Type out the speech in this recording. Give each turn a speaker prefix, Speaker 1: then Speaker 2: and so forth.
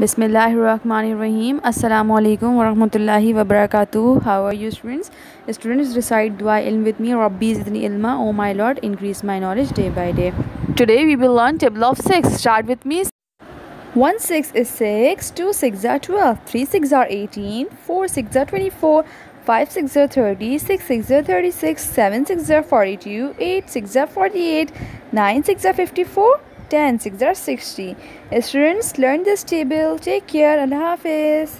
Speaker 1: Bismillahirrahmanirrahim. Assalamu alaikum wa rahmatullahi wa. How are you students? Students recite dua ilm with me. Rabbi zidni ilma. Oh my Lord, increase my knowledge day by day. Today we will learn table of 6. Start with me. 1 6 is 6, 2 6 are 12, 3 6 are 18, 4 6 are 24, 5 6 are 30, 6 6 are 36, 7 6 are 42, 8 6 are 48, 9 6 are 54, 10 6 are 60 students learn this table. Take care and have hafiz